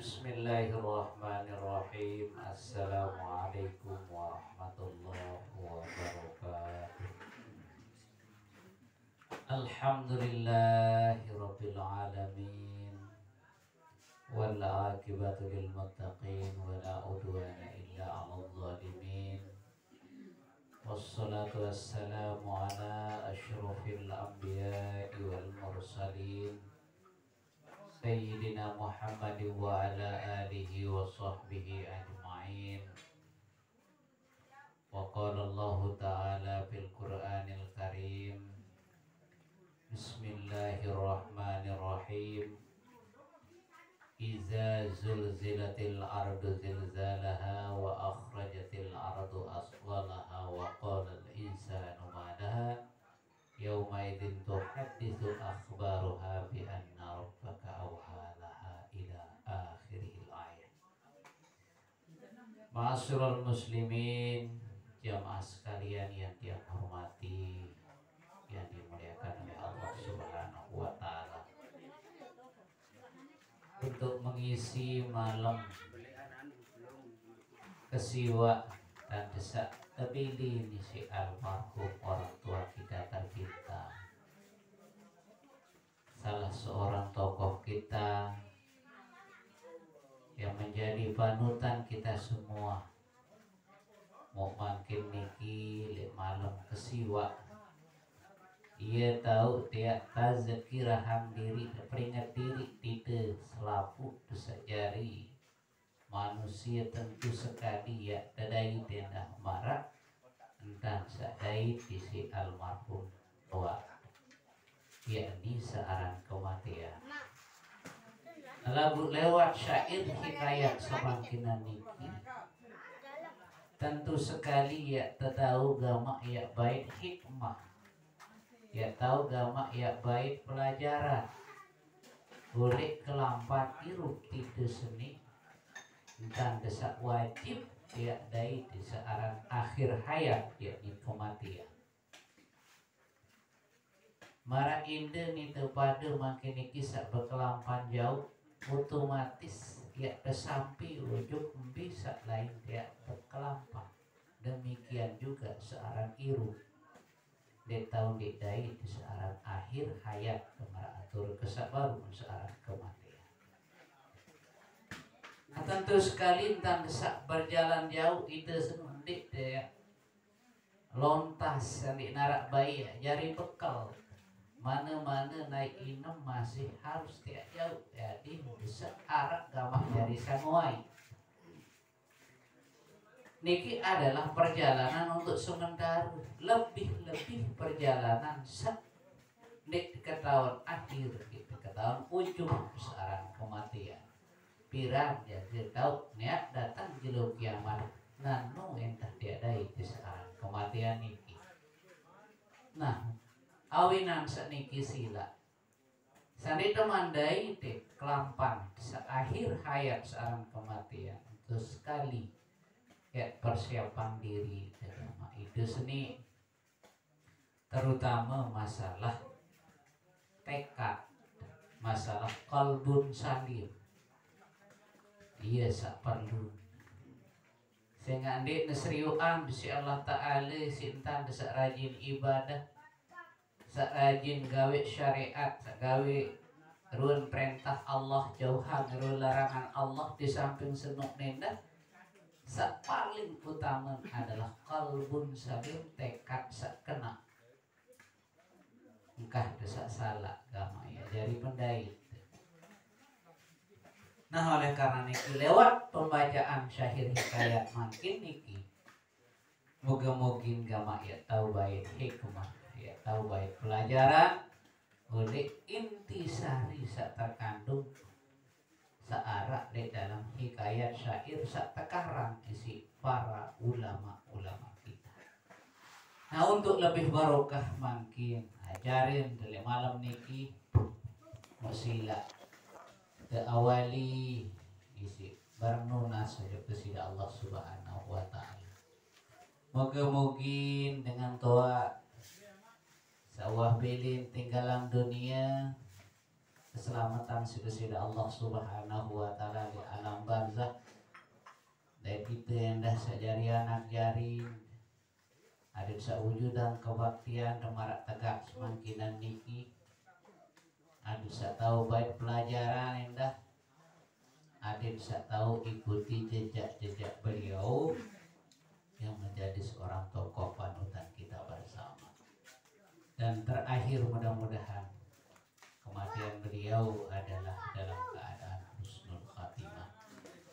بسم الله الرحمن الرحيم السلام عليكم ورحمة الله وبركاته الحمد لله رب العالمين والعاقبة للمتقين ولا عدوان إلا على الظالمين والصلاة والسلام على أشرف الأنبياء والمرسلين سيدنا محمد وعلى آله وصحبه أجمعين وقال الله تعالى في القرآن الكريم بسم الله الرحمن الرحيم إذا زلزلت الأرض زلزالها وأخرجت الأرض أصلها وقال الإنسان ما لها yaumaidin tuhaddisu akhbaruha bi anna rabbaka awhalaha ila akhiril ayat Masyurul muslimin jamaah sekalian yang dihormati yang dimuliakan oleh Allah Subhanahu wa taala. Untuk mengisi malam kesiwa dan desak Kebili ini si almarhum orang tua kita tercinta Salah seorang tokoh kita Yang menjadi panutan kita semua. Mau makin niki li malam kesiwa. Ia tahu tiap tazkiraham diri peringat diri tidak selapu dosa jari manusia tentu sekali ya. Tadai tenda marah entah sadai sisi almarhum tua. Yakni searang kematian. Lagu lewat syair hikayat semangkinan niki tentu sekali ya tahu gama ya baik hikmah. Ya tahu gama ya baik pelajaran. Boleh kelampat irup tidak seni dan desak wajib ya dari di searang akhir hayat yakni kematian. Mara inde ni pada makin kisah berkelampan jauh otomatis ya kesampi ujung bisa lain ya berkelampan demikian juga seorang iru. Di tahun di dai di seorang akhir hayat kemara atur kesabaran seorang kematian tentu sekali tentang berjalan jauh itu sendik ya. Lontas di narak bayi ya, jari bekal. Mana-mana naik inem masih harus tiap jauh. Jadi desak arak gamah dari samuai Niki adalah perjalanan untuk sementara. Lebih-lebih perjalanan sak di ketahuan akhir gitu ketahuan ujung sekarang kematian pirang ya tahu. Niat datang jelo kiamat. Nanu entah tiadai di sekarang kematian niki. Nah awinan seniki sila. Sandi temandai te kelampan seakhir hayat seorang kematian. Itu sekali ya persiapan diri dalam itu seni. Terutama masalah tekad masalah kalbun salim iya sak perlu. Sehingga adik nesriuan si Allah Ta'ala sintan sak rajin ibadah sak rajin gawe syariat sak gawe ruan perintah Allah jauhan ruan larangan Allah di samping senuk nenda sak paling utama adalah kalbun salim tekad sak kena. Engkah dosa salah gama ya dari pendai Nah oleh karena niki lewat pembacaan syahir hikayat makin niki Moga-mogin gama ya tahu baik hikmah ya tahu baik pelajaran oleh intisari sak terkandung searak di dalam hikayat syair sak tekarang isi para ulama-ulama kita. Nah untuk lebih barokah makin ajarin dari malam niki musila awali isi bernunas saja kesida Allah subhanahu wa ta'ala. Moga-mogin dengan toa sawah belin tinggalan dunia keselamatan sudah Allah subhanahu wa ta'ala di alam barzah. Dan kita endah sajari anak jaring ada sewujudan kebaktian remarak tegak semakinan niki ada tahu baik pelajaran endah ada tahu ikuti jejak-jejak beliau yang menjadi seorang tokoh panutan kita bersama. Dan terakhir mudah-mudahan kematian beliau adalah dalam keadaan husnul khatimah.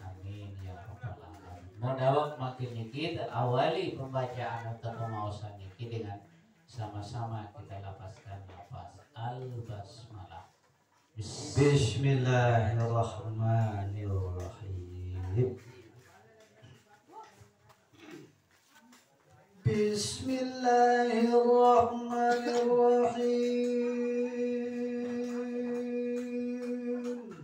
Amin ya rabbal alamin. Modawak makin niki awali pembacaan atau pemausan niki dengan sama-sama kita lapaskan lapas al basmalah. Bismillahirrahmanirrahim. Bismillahirrahmanirrahim.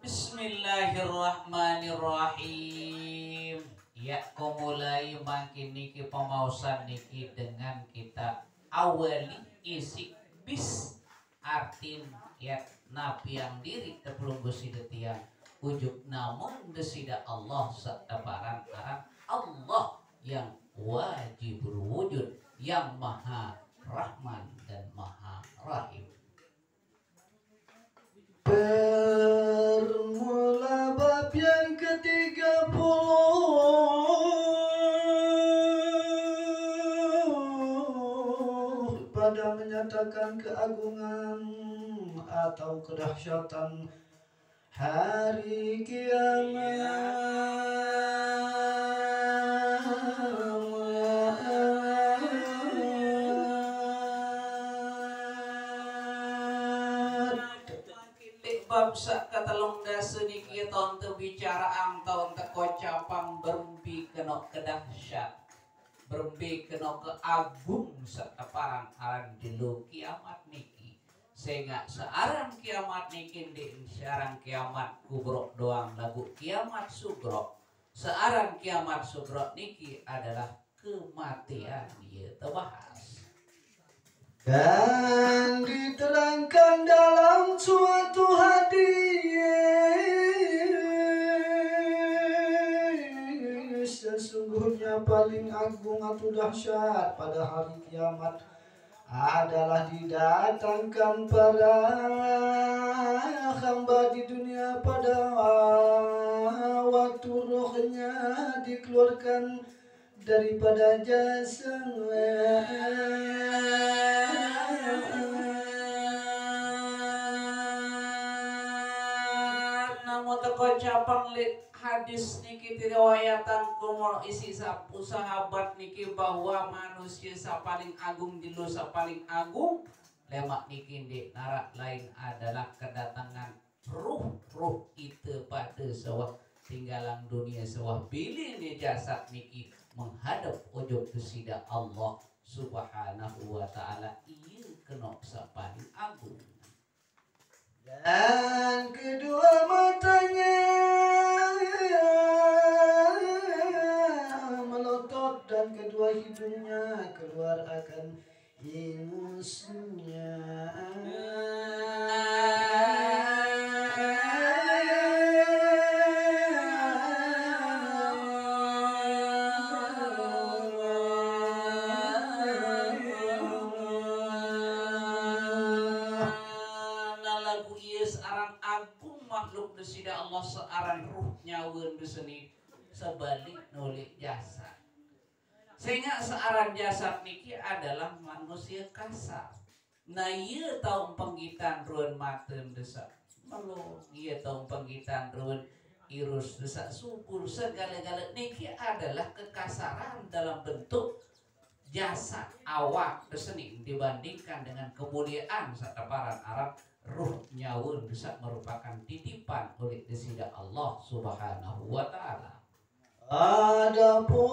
Bismillahirrahmanirrahim. Ya kau mulai makin niki pemausan niki dengan kita awali isi. Bis artin ya nabi yang diri tebelum besi detiang ujuk namun desida Allah setabaran arah Allah yang wajib berwujud yang maha rahman dan maha rahim. Bermula bab yang ketiga puluh menyatakan keagungan atau kedahsyatan hari kiamat. Bab sak katalong dasa niki tu bicara ang tahun te kocapang berempi kena kedahsyat berempi kena keagung serta parang aran jelu kiamat niki. Sehingga searang kiamat niki di searang kiamat kubro doang lagu kiamat sugro searang kiamat sugro niki adalah kematian dia terbahas. Dan diterangkan dalam suatu hadis sesungguhnya paling agung atau dahsyat pada hari kiamat adalah didatangkan para hamba di dunia pada waktu rohnya dikeluarkan daripada namun teko capang lit hadis niki riwayatan kumul isi sapu sahabat niki bahwa manusia sa paling agung di sa paling agung lemak niki di narak lain adalah kedatangan ruh-ruh itu pada sawah tinggalan dunia sawah pilih ni jasad niki menghadap ujung kesida Allah subhanahu wa ta'ala. Iya kena sa paling agung. Dan kedua matanya kedua hidungnya keluar akan ingusnya Nah, makhluk desida Allah searan ruh nyaweun seni sebalik nulik jasad sehingga searan jasad niki adalah manusia kasar. Nah iya tahu penggitan ruan matem desa Malo, iya tahu penggitan ruan irus desa syukur segala-gala niki adalah kekasaran dalam bentuk jasad awak keseni dibandingkan dengan kemuliaan sataparan Arab. Ruh nyawa bisa merupakan titipan oleh desida Allah Subhanahu wa taala. Adapun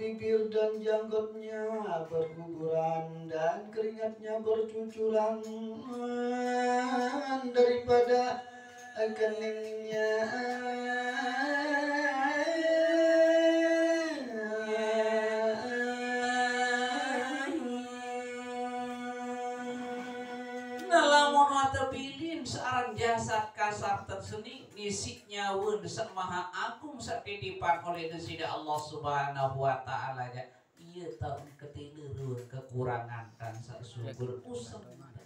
bibir dan janggutnya berguguran dan keringatnya bercucuran daripada keningnya searan jasad kasar terseni ngisi nyawun maha agung setitipan oleh desida Allah subhanahu wa ta'ala. Ya iya tahun ketidur kekurangan dan subur usang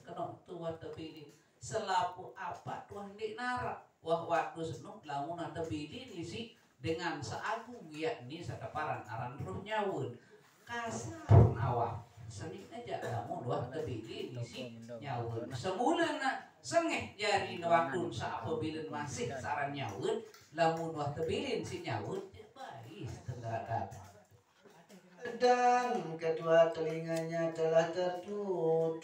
kena tua bilin selapu apa tuan di nara wah waktu senuk lamun ada isi dengan seagung yakni seteparan aran roh nyawun kasar awam sengit aja kamu dua tebili isi nyawun semula nak sengeh. Jari waktu sa apabila masih saran nyawun lamun wah tebilin si nyawun baik tenggara dan kedua telinganya telah tertutup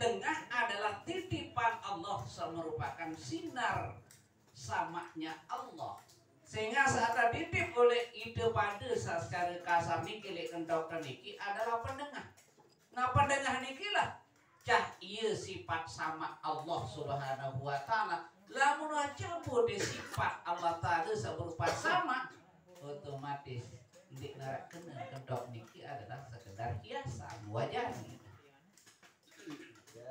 sedengah adalah titipan Allah merupakan sinar samanya Allah. Sehingga saat dititip oleh ide pada secara kasar niki lek kentok niki adalah pendengah nah pendengah niki lah cah iya sifat sama Allah subhanahu wa ta'ala. Lamun cabut sifat Allah ta'ala seberupa sama otomatis di kena kedok niki adalah sekedar hiasan wajah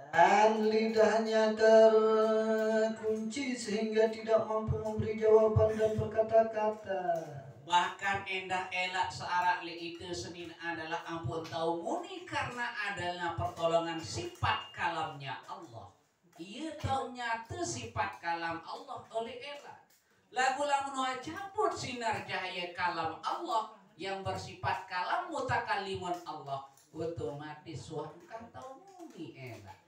dan lidahnya terkunci sehingga tidak mampu memberi jawaban dan berkata-kata. Bahkan endah elak searak li itu senin adalah ampun tahu muni karena adalah pertolongan sifat kalamnya Allah. Ia tahu nyata sifat kalam Allah oleh elak. Lagu lamun cabut sinar cahaya kalam Allah yang bersifat kalam mutakalimun Allah. Otomatis suahkan tahu muni enak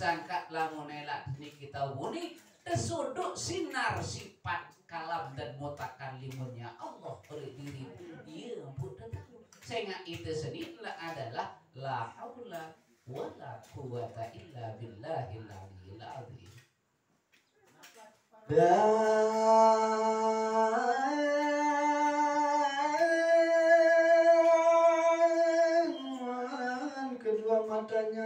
sangka lamun elak ini kita muni kesuduk sinar sifat kalam dan mutakalimunnya Allah oleh diri. Dia ampun sehingga itu sendiri adalah la haula wala quwata illa billahil aliyil azim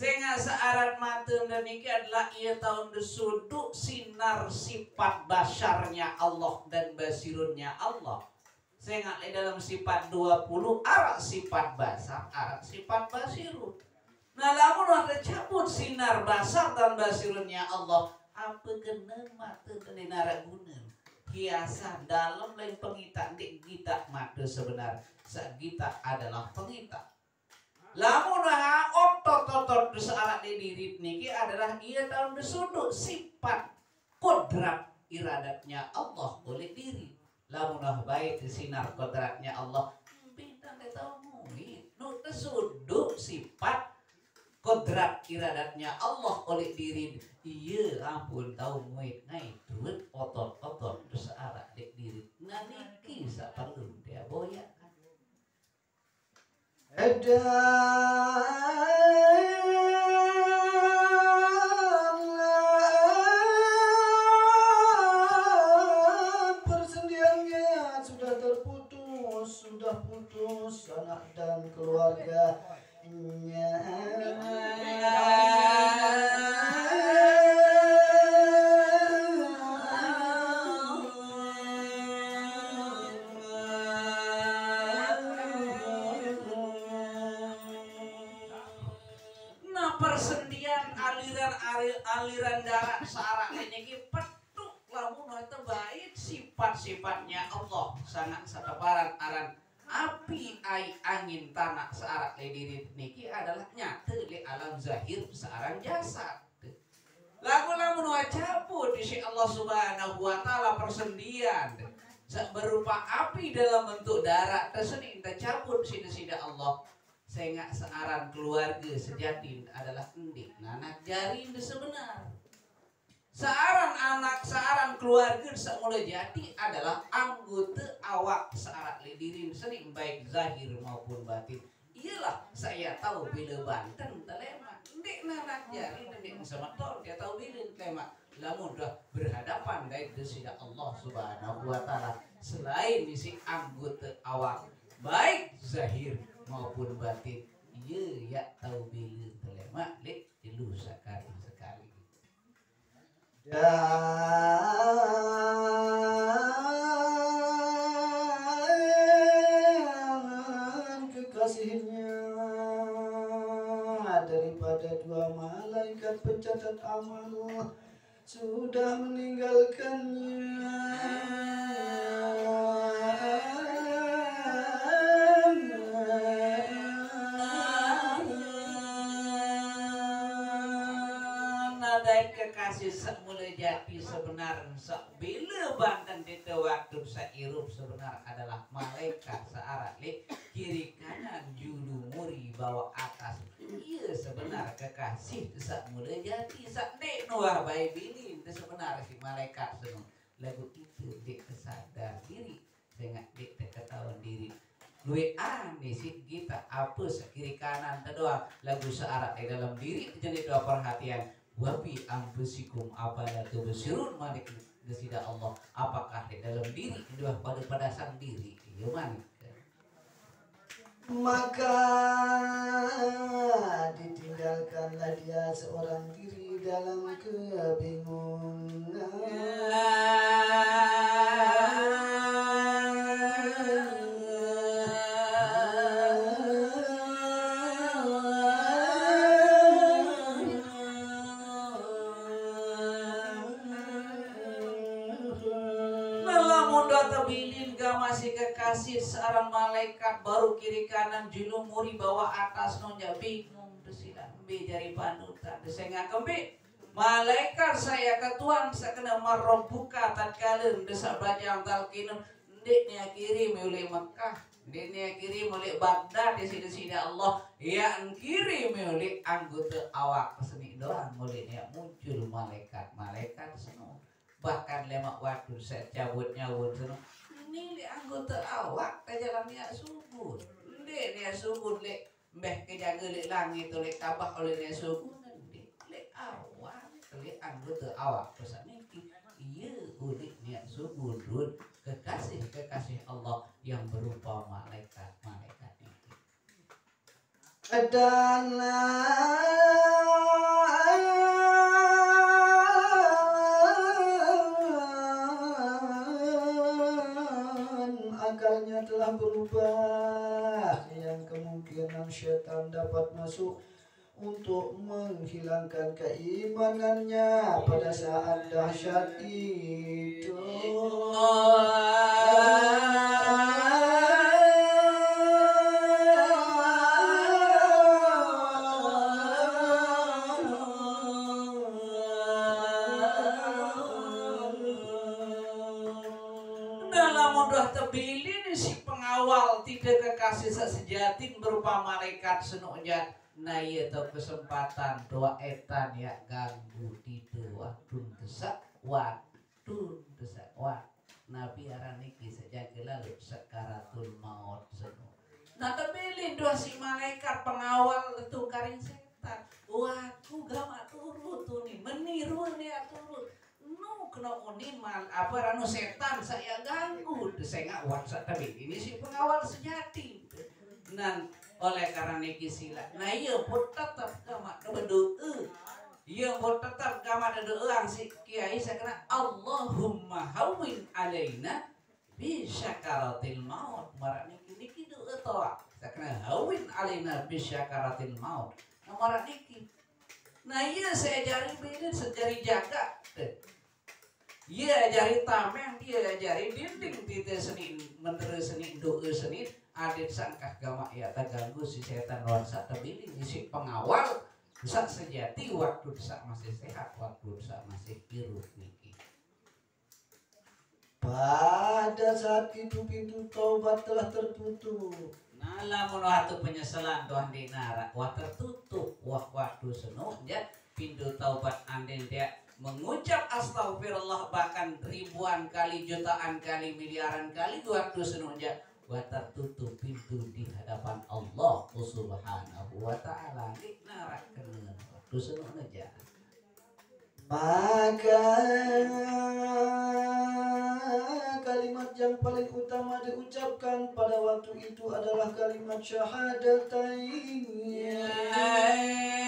sehingga searat matem ini adalah ia tahun desuduk sinar sifat basarnya Allah dan basirunnya Allah. Sehingga dalam sifat 20 arak sifat basar, arak sifat basirun. Nah lamun ada cabut sinar basar dan basirunnya Allah, apa kena mata dan guna hiasan dalam lain pengita di kita mata sebenar. Sagita adalah pengita lamun ha otot-otot saat di diri niki adalah ia tahun disudut sifat kodrat iradatnya Allah oleh diri. Lamun baik sinar kodratnya Allah bintang tahu mui nu disudut sifat kodrat iradatnya Allah oleh diri. Iya ampun tahu muit ngaitun otot-otot saat di diri nganiki sa perlu dia boya sudah terputus, sudah putus anak dan keluarganya. Zahir searang jasad lagu lamun wajabut di Allah subhanahu wa ta'ala persendian. Berupa api dalam bentuk darah terseni tercabut sida-sida Allah. Sehingga searan keluarga sejati adalah endik anak jari itu sebenar. Searan anak searan keluarga semula jati adalah anggota awak searat diri seni baik zahir maupun batin iyalah saya tahu bila Banten telema endik anak jari endik sama dia tahu bila telema lamun dah berhadapan dari desida Allah Subhanahu wa taala selain isi anggota awak baik zahir maupun batin iya ya tahu bila telema lek jelu sekali sekali. Dan pencatat amal sudah meninggalkannya nadai kekasih semula jati sebenar bila banten di waktu seirup sebenar adalah malaikat searah li kiri kanan julu muri bawah atas. Iya sebenar kekasih semula jati sak dek nuah bayi bini itu sebenar si malaikat semua lagu itu dek kesadar diri dengan dek ketahuan diri. Luwe aneh sih kita apa sekiri kanan doang lagu searah di dalam diri jadi doa perhatian wabi ampusikum apala tubsirun malik desida Allah. Apakah di dalam diri dua pada pada sang diri? Manik maka ditinggalkanlah dia seorang diri dalam kebingungan masih kekasih seorang malaikat baru kiri kanan julumuri bawah atas nonja bingung desilan be jari panutan desengah kembe malaikat saya ketuan sakena marrobuka tatkala desa bajang talkinum ndeknya kiri mulai Mekah ndeknya kiri mulai Baghdad di sini sini Allah. Ya kiri mulai anggota awak seni doang mulai muncul malaikat. Malaikat semua bahkan lemak waktu saya cabut nyawut ini li anggota awak ke jalannya subur ini dia subur le mbeh ke jaga le langit tu le tabah oleh dia subur nanti le awak le anggota awak pesan ini iya ulik niat subur dun kekasih kekasih Allah yang berupa malaikat malaikat itu dan telah berubah yang kemungkinan setan dapat masuk untuk menghilangkan keimanannya pada saat dahsyat itu. dalam kekasih sejati berupa malaikat senuknya. Nah iya tuh kesempatan doa etan ya. Ganggu tidak waktu desak. Waktu desak. Waktu Nabi araniki sejak lalu sekaratul maut senu nah tebilin dua si malaikat pengawal itu karing setan. Waktu gama turut tuh nih. Meniru nih turut nu kena uniman apa ranu setan saya ganggu. Saya nggak WhatsApp tapi ini si pengawal sejati. Nan oleh karena niki sila. Nah iya pun tetap kama berdoa. Iya pun tetap kama doa si kiai saya kena Allahumma hawin alaina bisyakaratil maut. Marah niki niki doa toa saya kena hawin alaina bisyakaratil maut. Nah marah niki. Nah iya saya jari bilin sejari jaga Iya jari tameng, dia jari dinding tidak seni menteri seni doa seni adit sangkah gama ya terganggu si setan nuansa tabili si pengawal bisa sejati waktu bisa masih sehat waktu bisa masih biru niki. Pada saat itu pintu taubat telah tertutup. Nah, lamun waktu penyesalan tuh andi nara, wah tertutup, wah waktu seno ya pintu taubat andi dia mengucap astagfirullah bahkan ribuan kali, jutaan kali, miliaran kali waktu ya wah tertutup pintu di hadapan Allah subhanahu wa ta'ala. Waktu seno aja Maka kalimat yang paling utama diucapkan pada waktu itu adalah kalimat syahadatain. Nah,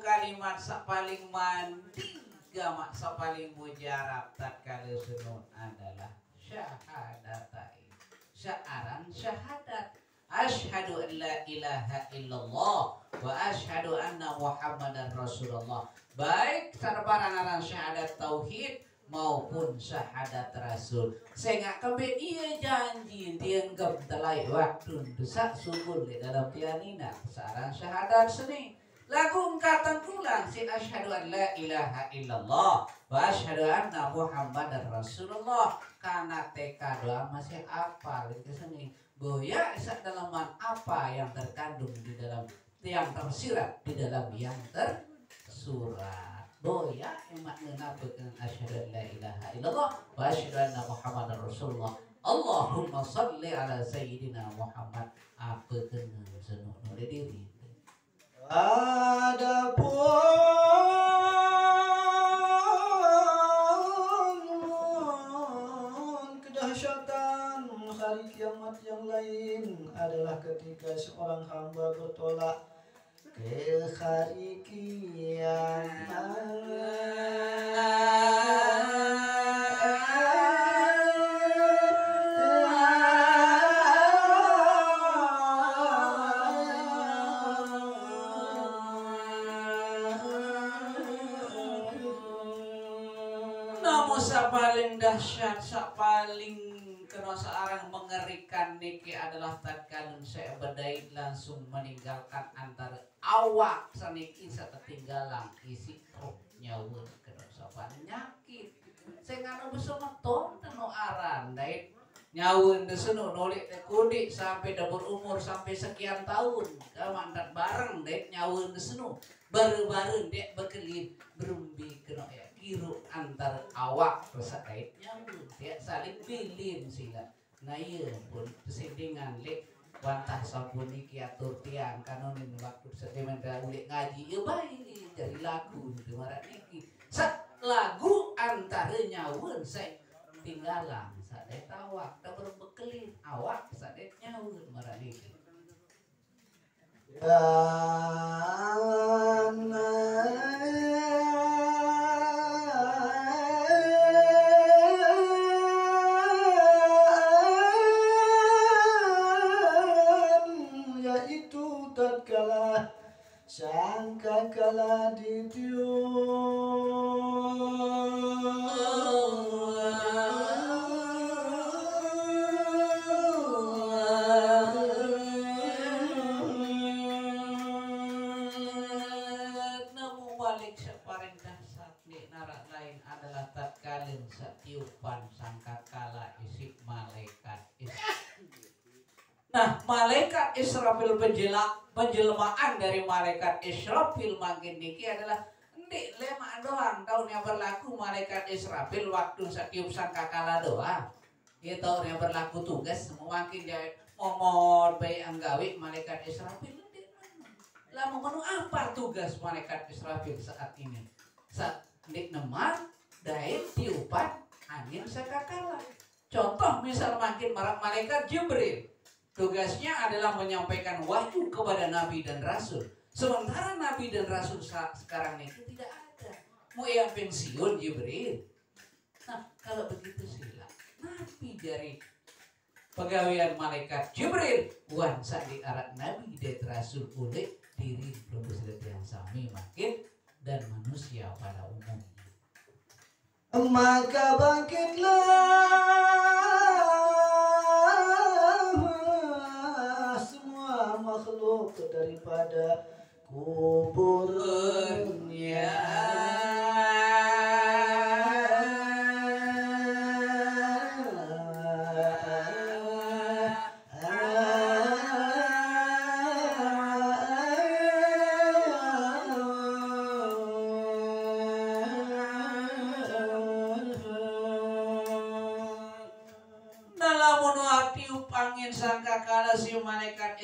kalimat paling mandi gamak paling mujarab tatkala sunun adalah syahadatain. Syaharan syahadat. Asyhadu an la ilaha illallah wa asyhadu anna muhammadan rasulullah. Baik sarbaran syahadat tauhid maupun syahadat rasul. Saya kebe iya janji tiang gem telai waktu desak subur di dalam tianina sarang syahadat seni lagu kata ulang si asyhadu an la ilaha illallah wa asyhadu anna muhammadan rasulullah. Karena TK doa masih apa itu seni sak dalaman apa yang terkandung di dalam yang tersirat di dalam yang tersurat. Boya emak menafikan asyhadu an la ilaha illallah wa asyhadu anna muhammadar rasulullah. Allahumma salli ala sayyidina Muhammad. Apa kena senuk diri Adapun kedahsyatan hari kiamat yang lain adalah ketika seorang hamba bertolak ke hari kiamat. Dahsyat, sa paling kena seorang mengerikan niki adalah tatkala saya bedai langsung meninggalkan antara awak saniki ketinggalan isi perut nyawa kena sapa nyakit saya ngano bersama ton no aran dait nyawa deseno nolik kudik sampai dah berumur sampai sekian tahun. Kamandat bareng dait nyawa deseno baru-baru dek bekelin berumbi kena ya kiru antar awak pesakait nyambung ya saling bilin sila. Nah iya pun kesendingan lek. Wantah sampuni kiatur tiang kanonin waktu sedemenda ulik ngaji. Ya baik dari lagu di marat niki sak lagu antara nyawun saya tinggalan sadek tawak. Tak berbekelin awak sadek nyawun marat niki yaitu sangka kala Namu balik separing dasar di narak lain adalah setiupan sangkakala Nah, malaikat Israfil penjela, penjelmaan dari malaikat Israfil makin niki adalah Ndik lema doang tahun yang berlaku malaikat Israfil waktu setiup sangkakala doang. Dia tahun yang berlaku tugas makin dia momor bayi anggawi malaikat Israfil lah mau apa tugas malaikat Israfil saat ini? Saat ndik nemar dain tiupan angin sakakala. Contoh misal makin marak malaikat Jibril Tugasnya adalah menyampaikan wahyu kepada Nabi dan Rasul. Sementara Nabi dan Rasul sekarang ini tidak ada. Mau yang pensiun Jibril. Nah, kalau begitu sila. Nabi dari pegawaian malaikat Jibril. Wansa di arat Nabi dan Rasul oleh diri belum yang sami makin dan manusia pada umumnya. maka bangkitlah daripada kuburnya.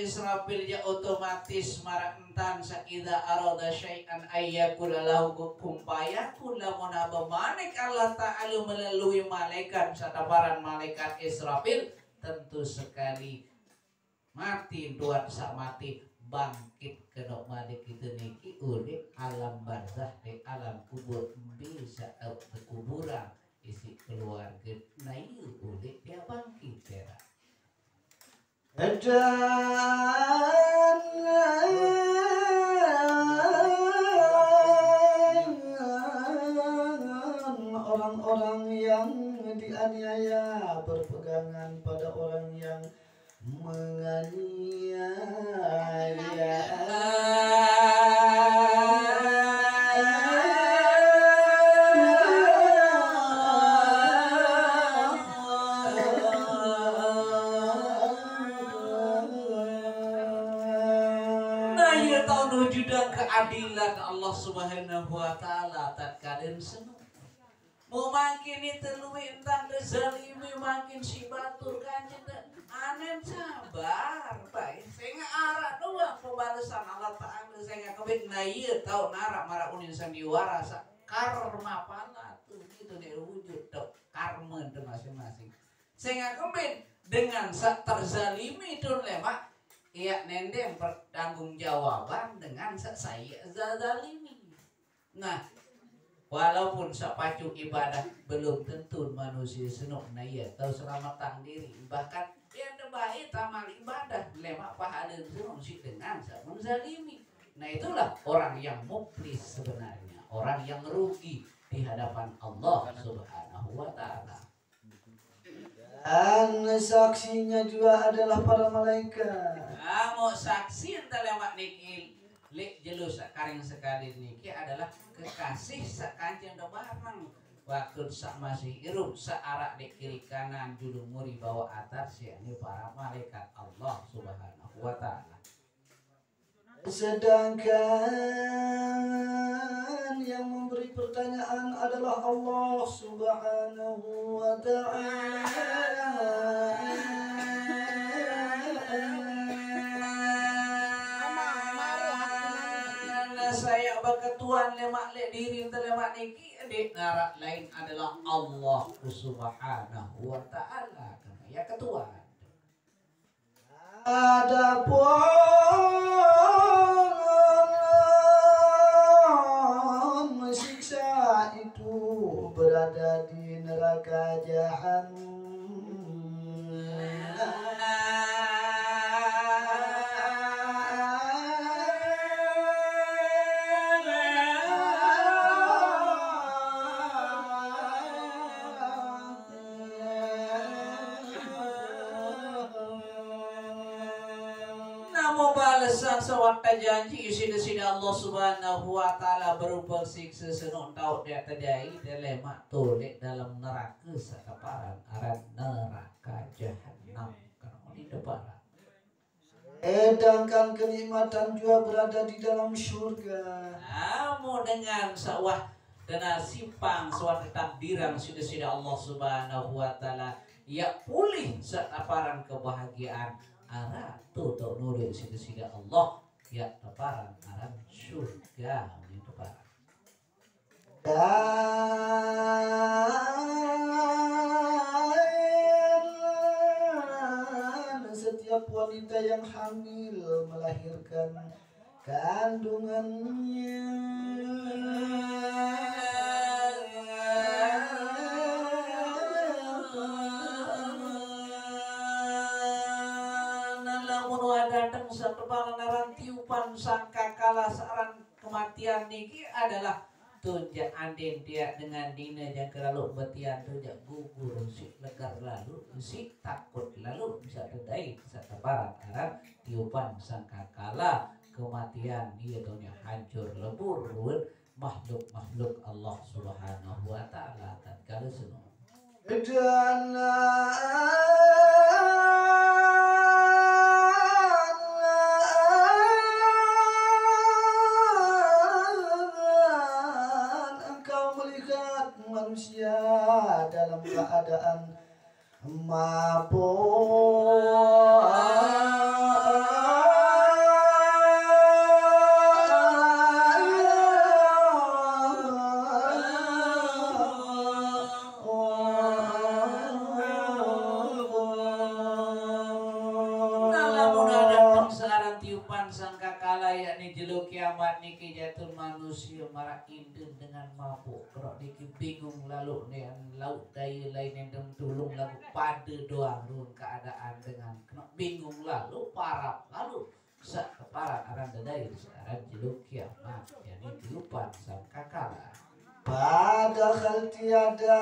Israfil ya otomatis marantan sa ida arada syai'an ayyakul lahu kumpayakul lamun aba manik Allah Ta'ala melalui malaikat sa tabaran malaikat Israfil tentu sekali mati tuan sa mati bangkit kena malik itu niki oleh alam barzah di alam kubur bisa kuburan isi keluarga. Nah iya oleh dia bangkit ya dan makin itu luwi entang zalimi makin si batur kanjeng anen sabar baik. Saya arah doang pembalasan Allah Ta'ala saya kebit na iya tau nara mara unin sandiwara sa karma pala tuh gitu deh wujud tuh karma itu masing-masing. Saya kebit dengan sa terzalimi itu lemak Iya nendeng bertanggung jawaban dengan sa saya zalimi. Nah, walaupun sepacu ibadah belum tentu manusia senuk nah iya tahu selamatkan diri bahkan yang terbaik amal ibadah lemak pahala senuk si dengan sa menzalimi. Nah itulah orang yang muflis sebenarnya, orang yang rugi di hadapan Allah Subhanahu wa taala. dan saksinya juga adalah para malaikat Kamu saksi entah lewat niki lek jelus karing sekali niki adalah kekasih sakancing do barang. Waktu sak masih hirup searak di kiri kanan julu muri bawah atas yakni para malaikat Allah subhanahu wa ta'ala. Sedangkan yang memberi pertanyaan adalah Allah Subhanahu wa Nah, berketuan lemak lek diri lemak niki di ngarak lain adalah Allah subhanahu wa ta'ala ya ketua Adapun siksa itu berada di neraka jahannam. Sewakta janji isi di sini Allah Subhanahu wa taala berupa siksa senun tau dia terjadi dilema tulik dalam neraka sakaparan aran neraka jahanam karena di depan. Sedangkan kenikmatan juga berada di dalam surga. Namu dengan sawah dan simpang suatu takdiran sudah sudah Allah Subhanahu wa taala ya pulih sataparan kebahagiaan. Arah tuh tuh nulis sudah sudah Allah ya taparan arah surga ini taparan Dan setiap wanita yang hamil melahirkan kandungannya. Lamun wadateng satu pangaran tiupan sangka kala saran kematian niki adalah tunjak andin dia dengan dina yang kelalu betian tunjak gugur si legar lalu si takut lalu bisa tedai bisa tebaran aran tiupan sangka kala kematian. Dia tunya hancur lebur makhluk makhluk Allah subhanahu wa ta'ala. Tatkala sunu Dan keadaan. Nalamun niki bingung lalu dengan laut daya lain yang tulung lalu pada doang run keadaan dengan kena bingung lalu parap lalu sak keparan aran dadai searang jelo kiamat yakni tiupan sangka kala Padahal tiada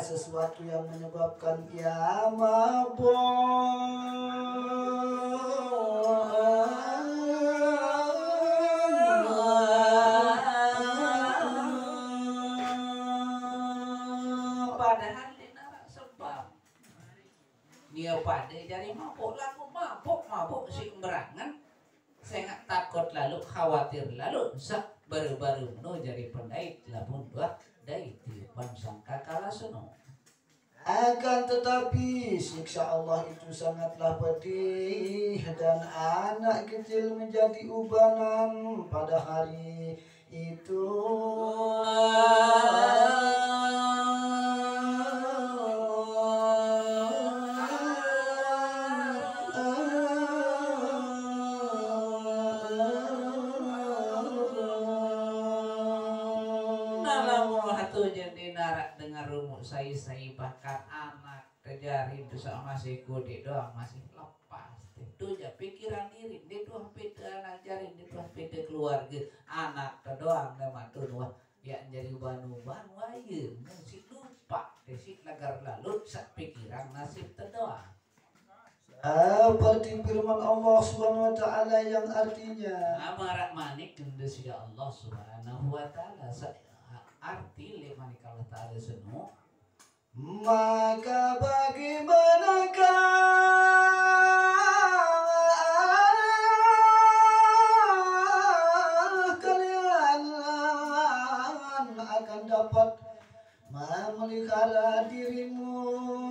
sesuatu yang menyebabkan ia mabuk. Pada jadi mabuk lalu mabuk mabuk si berangan. Saya nggak takut lalu khawatir lalu sak baru-baru no jadi pendait lapun dua dai tiupan sangka kala seno. Akan tetapi siksa Allah itu sangatlah pedih dan anak kecil menjadi ubanan pada hari itu. Narak dengar rumuk saya saya bahkan anak terjadi bersama masih kode doang masih lepas. Itu aja pikiran diri doang beda anak jari dia doang beda keluarga. Anak tu doang dan matun wah ya jadi banu banu aja. Mesti lupa desik lagar lalu sak pikiran nasib tu doang. Seperti firman Allah Subhanahu wa taala yang artinya? Amarak manik kende sia Allah subhanahu wa ta'ala arti lemanikala ta'ala sunu maka bagaimanakah kalian akan dapat memelihara dirimu?